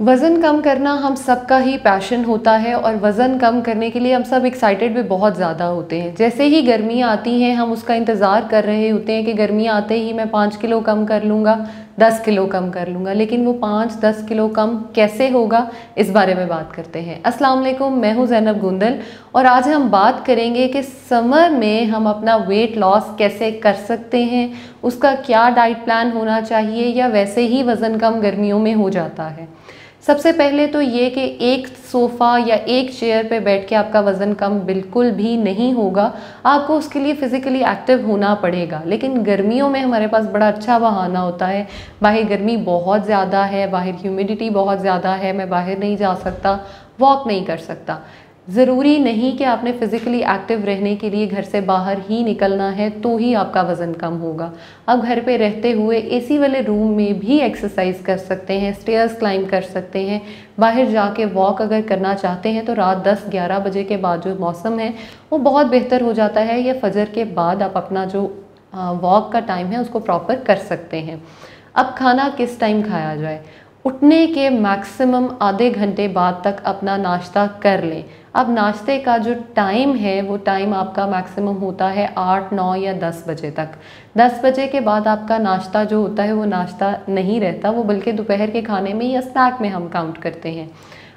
वज़न कम करना हम सबका ही पैशन होता है और वज़न कम करने के लिए हम सब एक्साइटेड भी बहुत ज़्यादा होते हैं। जैसे ही गर्मियाँ आती हैं, हम उसका इंतज़ार कर रहे होते हैं कि गर्मियाँ आते ही मैं पाँच किलो कम कर लूँगा, दस किलो कम कर लूँगा। लेकिन वो पाँच, दस किलो कम कैसे होगा, इस बारे में बात करते हैं। अस्सलाम वालेकुम, मैं हूँ जैनब गुंदल और आज हम बात करेंगे कि समर में हम अपना वेट लॉस कैसे कर सकते हैं, उसका क्या डाइट प्लान होना चाहिए या वैसे ही वज़न कम गर्मियों में हो जाता है। सबसे पहले तो ये कि एक सोफ़ा या एक चेयर पे बैठ के आपका वज़न कम बिल्कुल भी नहीं होगा। आपको उसके लिए फ़िज़िकली एक्टिव होना पड़ेगा। लेकिन गर्मियों में हमारे पास बड़ा अच्छा बहाना होता है। बाहर गर्मी बहुत ज़्यादा है, बाहर ह्यूमिडिटी बहुत ज़्यादा है, मैं बाहर नहीं जा सकता वॉक नहीं कर सकता। ज़रूरी नहीं कि आपने फ़िज़िकली एक्टिव रहने के लिए घर से बाहर ही निकलना है तो ही आपका वज़न कम होगा। आप घर पे रहते हुए एसी वाले रूम में भी एक्सरसाइज कर सकते हैं स्टेयर्स क्लाइंब कर सकते हैं। बाहर जाके वॉक अगर करना चाहते हैं तो रात 10-11 बजे के बाद जो मौसम है, वो बहुत बेहतर हो जाता है या फजर के बाद आप अपना जो वॉक का टाइम है, उसको प्रॉपर कर सकते हैं। अब खाना किस टाइम खाया जाए? उठने के मैक्सिमम आधे घंटे बाद तक अपना नाश्ता कर लें। अब नाश्ते का जो टाइम है, वो टाइम आपका मैक्सिमम होता है आठ, नौ या दस बजे तक। दस बजे के बाद आपका नाश्ता जो होता है, वो नाश्ता नहीं रहता। वो बल्कि दोपहर के खाने में या स्नैक में हम काउंट करते हैं।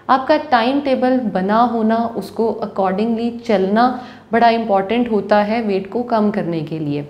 आपका टाइम टेबल बना होना, उसको अकॉर्डिंगली चलना बड़ा इंपॉर्टेंट होता है वेट को कम करने के लिए।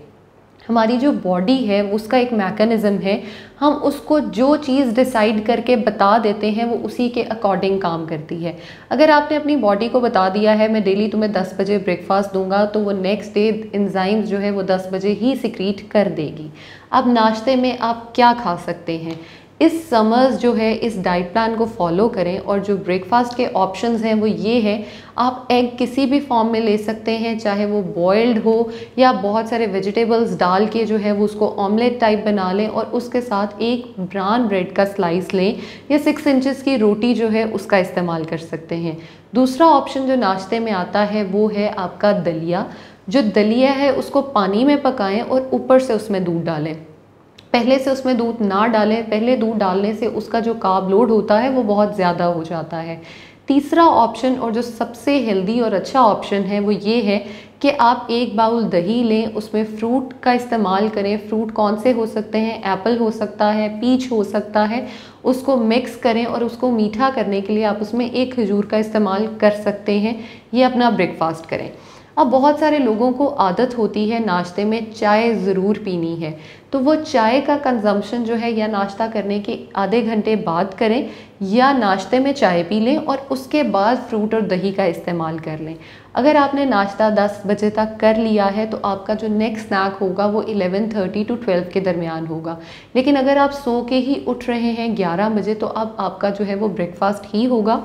हमारी जो बॉडी है, उसका एक मैकेनिज़्म है, हम उसको जो चीज़ डिसाइड करके बता देते हैं, वो उसी के अकॉर्डिंग काम करती है। अगर आपने अपनी बॉडी को बता दिया है, मैं डेली तुम्हें 10 बजे ब्रेकफास्ट दूँगा तो वो नेक्स्ट डे इंजाइम्स जो है, वो 10 बजे ही सिक्रीट कर देगी। अब नाश्ते में आप क्या खा सकते हैं? इस समर्स जो है, इस डाइट प्लान को फॉलो करें और जो ब्रेकफास्ट के ऑप्शंस हैं वो ये है, आप एग किसी भी फॉर्म में ले सकते हैं, चाहे वो बॉयल्ड हो या बहुत सारे वेजिटेबल्स डाल के जो है वो उसको ऑमलेट टाइप बना लें और उसके साथ एक ब्राउन ब्रेड का स्लाइस लें या सिक्स इंचज़ की रोटी जो है उसका इस्तेमाल कर सकते हैं। दूसरा ऑप्शन जो नाश्ते में आता है वो है आपका दलिया। जो दलिया है उसको पानी में पकाएँ और ऊपर से उसमें दूध डालें। पहले से उसमें दूध ना डालें, पहले दूध डालने से उसका जो काब लोड होता है वो बहुत ज़्यादा हो जाता है। तीसरा ऑप्शन और जो सबसे हेल्दी और अच्छा ऑप्शन है वो ये है कि आप एक बाउल दही लें, उसमें फ्रूट का इस्तेमाल करें। फ्रूट कौन से हो सकते हैं? एप्पल हो सकता है पीच हो सकता है। उसको मिक्स करें और उसको मीठा करने के लिए आप उसमें एक खजूर का इस्तेमाल कर सकते हैं। ये अपना ब्रेकफास्ट करें। अब बहुत सारे लोगों को आदत होती है नाश्ते में चाय ज़रूर पीनी है। तो वो चाय का कंजम्पशन जो है या नाश्ता करने के आधे घंटे बाद करें या नाश्ते में चाय पी लें और उसके बाद फ्रूट और दही का इस्तेमाल कर लें। अगर आपने नाश्ता 10 बजे तक कर लिया है तो आपका जो नेक्स्ट स्नैक होगा वो 11:30 टू 12 के दरमियान होगा। लेकिन अगर आप सो के ही उठ रहे हैं 11 बजे तो अब आपका जो है वो ब्रेकफास्ट ही होगा।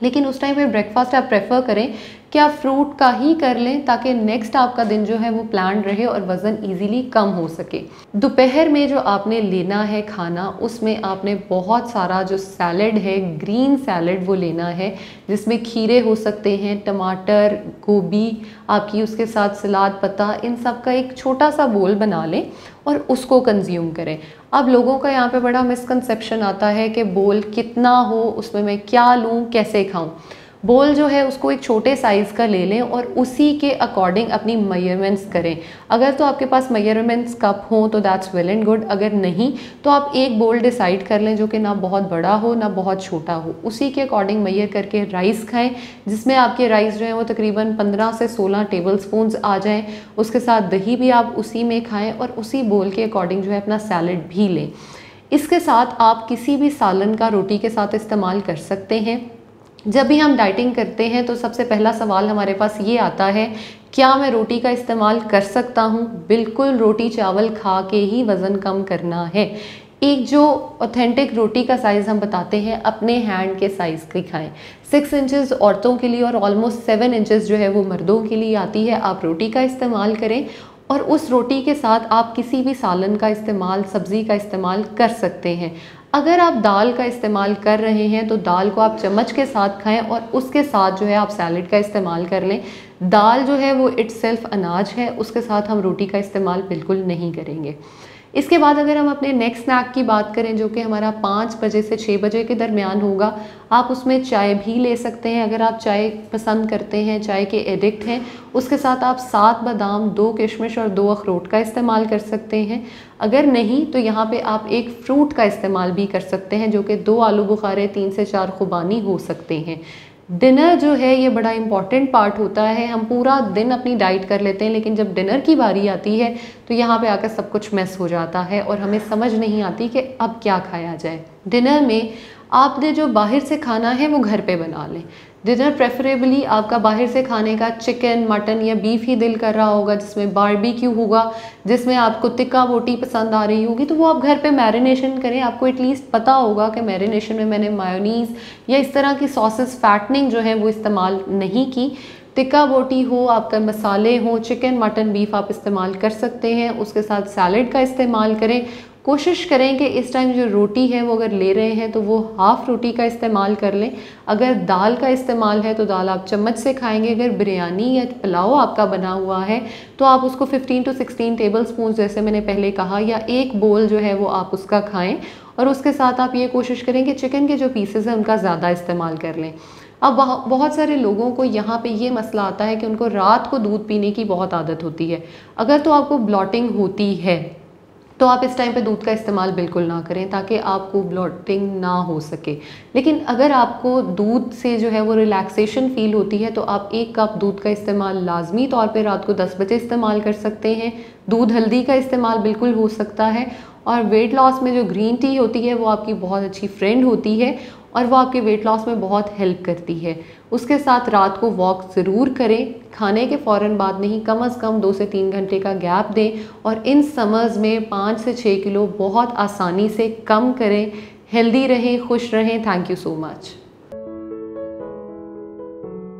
लेकिन उस टाइम पे ब्रेकफास्ट आप प्रेफर करें कि आप फ्रूट का ही कर लें ताकि नेक्स्ट आपका दिन जो है वो प्लान रहे और वज़न इजीली कम हो सके। दोपहर में जो आपने लेना है खाना, उसमें आपने बहुत सारा जो सैलड है ग्रीन सैलड वो लेना है, जिसमें खीरे हो सकते हैं, टमाटर, गोभी, आपकी उसके साथ सलाद पत्ता इन सब का एक छोटा सा बोल बना लें और उसको कंज्यूम करें। अब लोगों का यहाँ पे बड़ा मिसकंसेप्शन आता है कि बोल कितना हो, उसमें मैं क्या लूँ, कैसे खाऊँ? बोल जो है उसको एक छोटे साइज़ का ले लें और उसी के अकॉर्डिंग अपनी मयरमेंट्स करें। अगर तो आपके पास मयरमेंट्स कप हों तो दैट्स वेल एंड गुड अगर नहीं तो आप एक बोल डिसाइड कर लें जो कि ना बहुत बड़ा हो, ना बहुत छोटा हो। उसी के अकॉर्डिंग मैयर करके राइस खाएँ, जिसमें आपके राइस जो है वो तकरीबन पंद्रह से सोलह टेबल स्पून आ जाएँ। उसके साथ दही भी आप उसी में खाएँ और उसी बोल के अकॉर्डिंग जो है अपना सैलड भी लें। इसके साथ आप किसी भी सालन का रोटी के साथ इस्तेमाल कर सकते हैं। जब भी हम डाइटिंग करते हैं तो सबसे पहला सवाल हमारे पास ये आता है, क्या मैं रोटी का इस्तेमाल कर सकता हूँ? बिल्कुल रोटी चावल खा के ही वज़न कम करना है। एक जो ऑथेंटिक रोटी का साइज़ हम बताते हैं, अपने हैंड के साइज़ की खाएँ। सिक्स इंचेस औरतों के लिए और ऑलमोस्ट सेवन इंचेस जो है, वो मर्दों के लिए आती है। आप रोटी का इस्तेमाल करें और उस रोटी के साथ आप किसी भी सालन का इस्तेमाल, सब्ज़ी का इस्तेमाल कर सकते हैं। अगर आप दाल का इस्तेमाल कर रहे हैं तो दाल को आप चम्मच के साथ खाएँ और उसके साथ जो है आप सैलड का इस्तेमाल कर लें। दाल जो है वो इट्स अनाज है, उसके साथ हम रोटी का इस्तेमाल बिल्कुल नहीं करेंगे। इसके बाद अगर हम अपने नेक्स्ट स्नैक की बात करें, जो कि हमारा पाँच बजे से छः बजे के दरमियान होगा, आप उसमें चाय भी ले सकते हैं। अगर आप चाय पसंद करते हैं, चाय के एडिक्ट हैं, उसके साथ आप सात बादाम, दो किशमिश और दो अखरोट का इस्तेमाल कर सकते हैं। अगर नहीं तो यहाँ पे आप एक फ्रूट का इस्तेमाल भी कर सकते हैं, जो कि दो आलू बुखारे, तीन से चार खुबानी हो सकते हैं। डिनर जो है, ये बड़ा इंपॉर्टेंट पार्ट होता है। हम पूरा दिन अपनी डाइट कर लेते हैं, लेकिन जब डिनर की बारी आती है तो यहाँ पे आकर सब कुछ मिस हो जाता है और हमें समझ नहीं आती कि अब क्या खाया जाए। डिनर में आपने जो बाहर से खाना है वो घर पे बना लें। डिनर प्रेफरेबली आपका बाहर से खाने का चिकन मटन या बीफ ही दिल कर रहा होगा, जिसमें बारबेक्यू होगा, जिसमें आपको तिक्का बोटी पसंद आ रही होगी तो वो आप घर पे मैरिनेशन करें। आपको एटलीस्ट पता होगा कि मैरिनेशन में मैंने मायोनीज़ या इस तरह की सॉसेस फैटनिंग जो है वो इस्तेमाल नहीं की। टिक्का बोटी हो, आपका मसाले हो चिकन मटन बीफ आप इस्तेमाल कर सकते हैं। उसके साथ सैलड का इस्तेमाल करें। कोशिश करें कि इस टाइम जो रोटी है वो अगर ले रहे हैं तो वो हाफ़ रोटी का इस्तेमाल कर लें। अगर दाल का इस्तेमाल है तो दाल आप चम्मच से खाएँगे। अगर बिरयानी या पुलाव आपका बना हुआ है तो आप उसको 15 टू 16 टेबल स्पून जैसे मैंने पहले कहा, या एक बोल जो है वो आप उसका खाएँ। और उसके साथ आप ये कोशिश करें कि चिकन के जो पीसेस हैं उनका ज़्यादा इस्तेमाल कर लें। अब बहुत सारे लोगों को यहाँ पे ये मसला आता है कि उनको रात को दूध पीने की बहुत आदत होती है। अगर तो आपको ब्लॉटिंग होती है तो आप इस टाइम पे दूध का इस्तेमाल बिल्कुल ना करें ताकि आपको ब्लॉटिंग ना हो सके। लेकिन अगर आपको दूध से जो है वो रिलैक्सेशन फील होती है तो आप एक कप दूध का इस्तेमाल लाजमी तौर पर रात को 10 बजे इस्तेमाल कर सकते हैं। दूध हल्दी का इस्तेमाल बिल्कुल हो सकता है और वेट लॉस में जो ग्रीन टी होती है, वो आपकी बहुत अच्छी फ्रेंड होती है और वो आपके वेट लॉस में बहुत हेल्प करती है। उसके साथ रात को वॉक ज़रूर करें। खाने के फ़ौर बाद नहीं, कम अज़ कम दो से तीन घंटे का गैप दें और इन समर्स में पाँच से छः किलो बहुत आसानी से कम करें। हेल्दी रहें, खुश रहें। Thank you so much